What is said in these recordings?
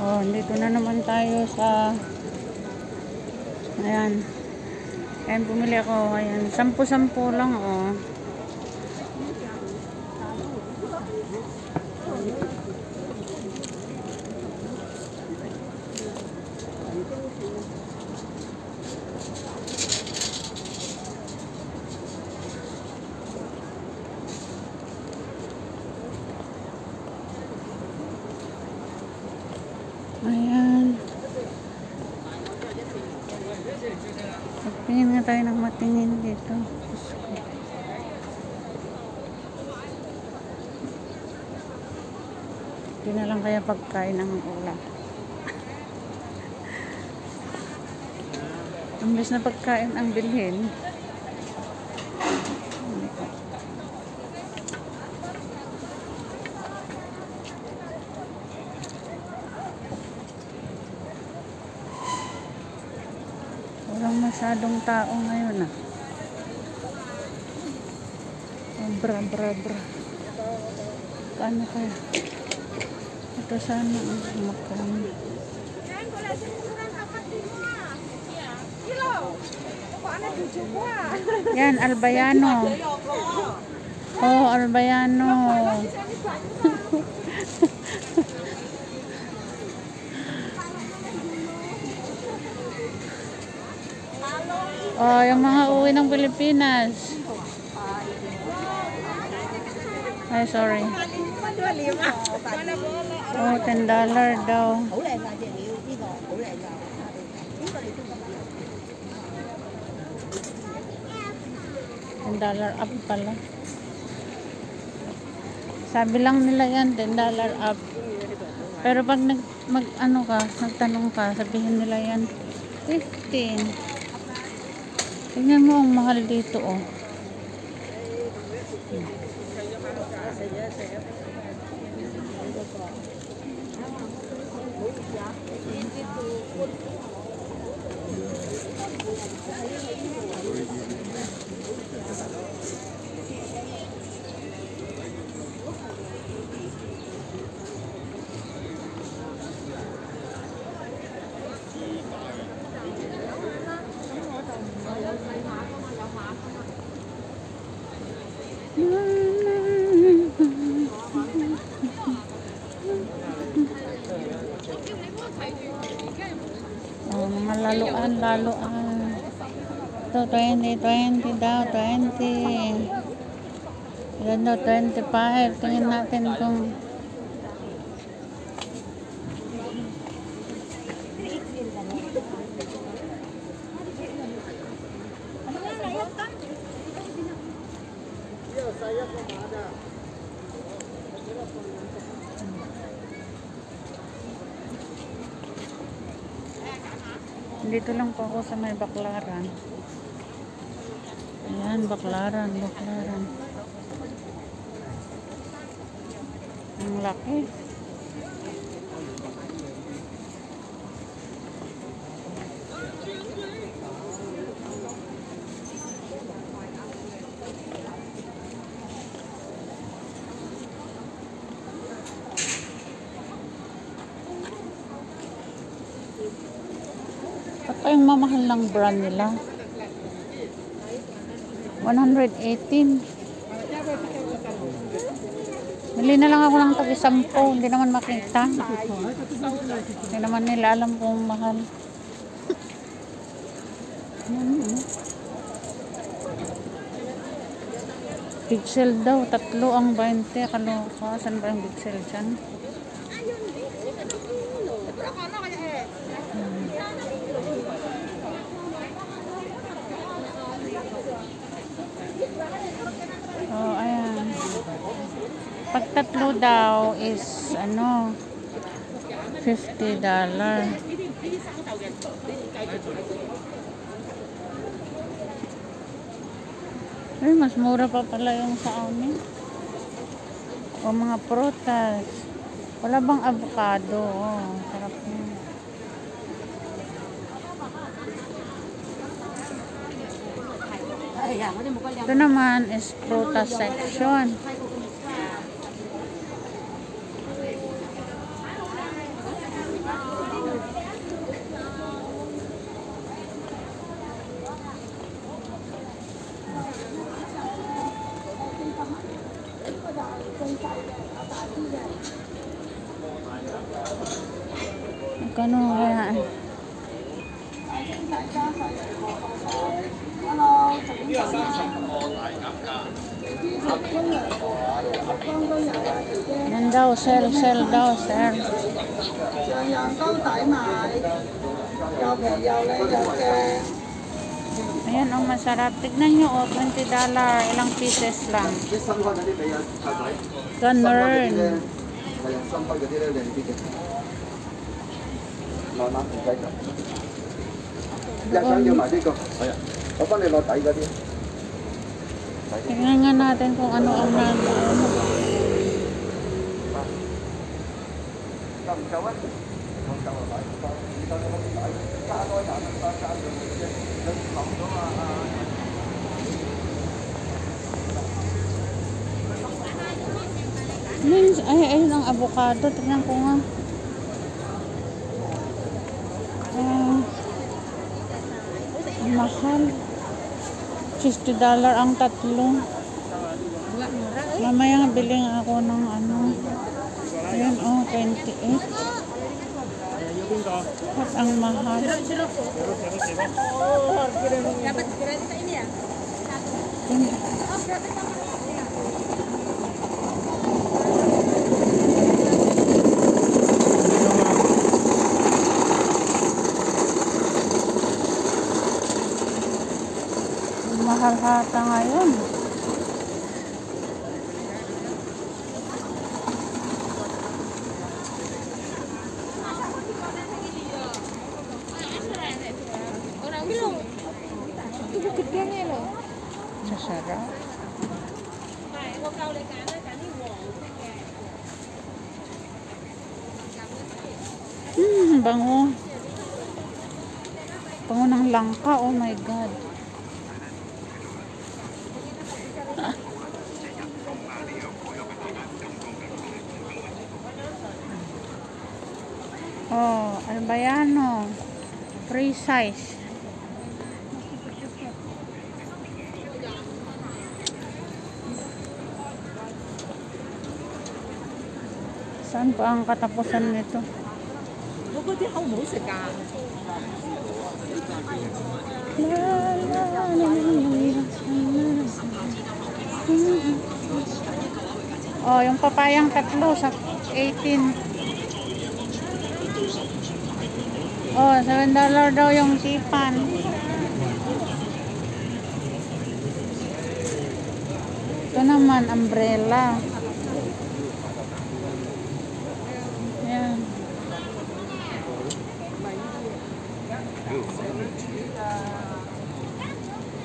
Oh, dito na naman tayo sa Ayan. Ayan, bumili ako. Ayan, sampu-sampu lang, oh. Ayan. Nga tayo ng matingin dito. Hindi na lang kaya pagkain ng ulam. Imbes na pagkain ang bilhin. Walang masyadong tao ngayon ah. Bra bra bra. Paano kaya? Ito sana ang makam. Kan boleh sini kurang amat di rumah. Iya. Kilo. Kok anak cucu gua. Yan, Albayano. Oh, Albayano. Oh, yung mga uwi ng Pilipinas. Ay, sorry. Oh, ten dollar daw. Ten dollar up pala. Sabi lang nila yan, ten dollar up. Pero pag nag, mag, ano ka, nagtanong ka, sabihin nila yan, 15. Tingnan mo ang mahal dito, oh. Oh, laluan, laluan. Ito, 20, 20 daw, 20. Yan daw, 25. Tingin natin kung Dito lang po ako sa may baklaran. Ayan, baklaran, baklaran. Ang laki. Yung mamahal ng brand nila. 118. Bili na lang ako ng tagi 10. Hindi naman makita. Hindi naman nila alam kung mahal. Pixel daw. Tatlo ang 20. Kaloka. Saan ba yung pixel dyan? Berapa anak kayak eh? Oh, ayan. Pag tatlo daw is ano 50 dollar. Ay, mas mura pa pala yung sa amin. O mga prutas. Wala bang avocado? Oh, sarap niya. Ito naman is prutas section. nga. Yan daw, sell, sell daw, sell. Ayan, ang oh, masarap. Tignan nyo, oh, 20 dollar. Ilang pieces lang. Ganun. Ganun. 慢慢唔计就。日想要埋呢个，系啊，我帮你攞底嗰啲。 Tingnan nga natin kung ano ang nando. 够唔够啊？唔够啊， 50 dollar ang tatlo. Mamaya biling ako ng ano. Ayan, oh, 28. At ang mahal. Dapat gratis ini ya? Tin- Oh, gratis apa? ang Mahal hata ngayon. Masarap. Hmm, bango. Bango ng langka. Oh my God. Oh, Albayano. Free size. Saan pa ang katapusan nito? Bukod yung ang musika. La la la la Oh, yung papayang tatlo sa 18. Oh, 7 dollar daw yung tipan. Ito naman, umbrella. Yan.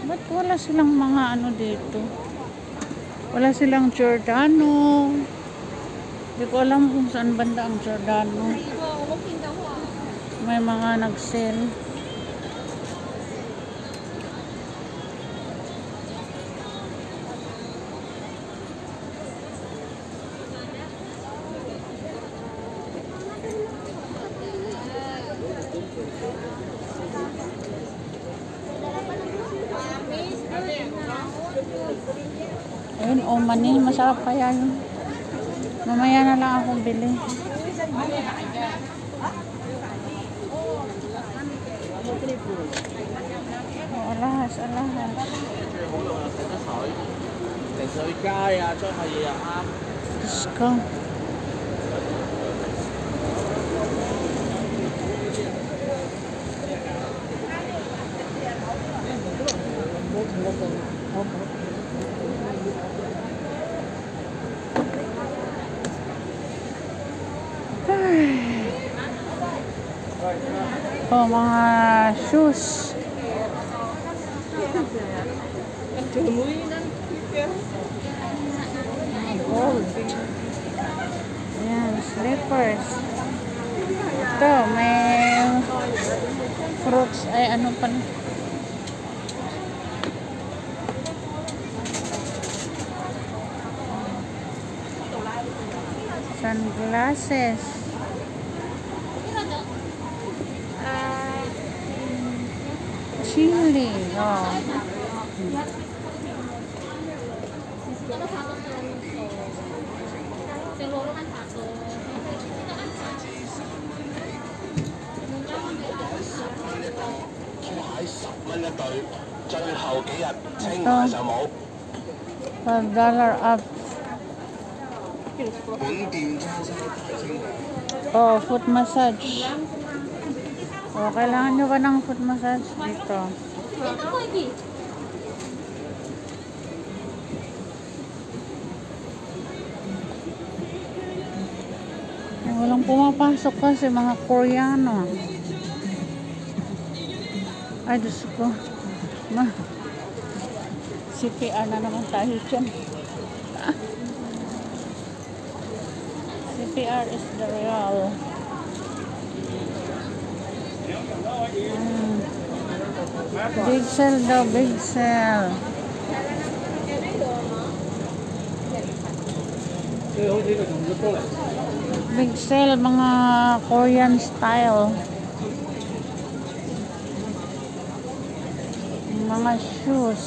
Ba't wala silang mga ano dito? Wala silang Giordano. Hindi ko alam kung saan banda ang Giordano. May mga nag-sale. Ayun, oh, mani. Masarap kaya yun. Mamaya na lang akong bili. 冇追步，阿拉哈，阿拉哈。最好，街啊，張下嘢又啱。是㗎。好好。Oh, mga shoes. Gold. Ayan, slippers. Ito, may fruits. Ay, ano pa Sunglasses. eh. Oh. Ito. Five dollar up. Oh, foot massage. Oh, kailangan nyo ka ng foot massage dito. Eh, Walang pumapasok kasi mga Koreano. Ay, Diyos ko. Ma CPR na naman tayo dyan. CPR is the real. Big sale daw, big sale. Big sale, mga Korean style. Mga shoes.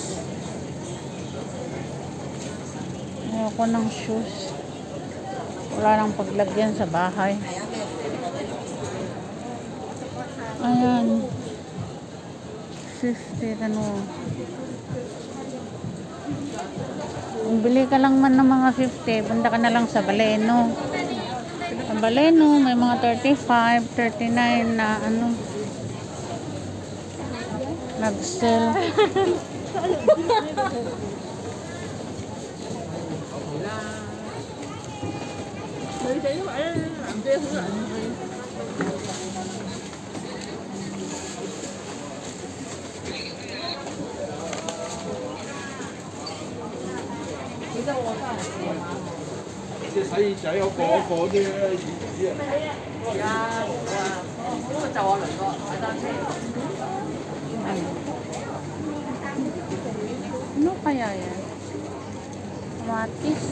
Ayoko ng shoes. Wala nang paglagyan sa bahay. Ayan. 50, ano. Kung bili ka lang man ng mga 50, punta ka na lang sa Baleno. Sa Baleno, may mga 35, 39 na ano. Nag-sell. 即隻洗耳仔嗰個嗰個啲耳紙啊。而家冇啊，嗰個就我嚟個踩單車。Ano kaya yan? Matis.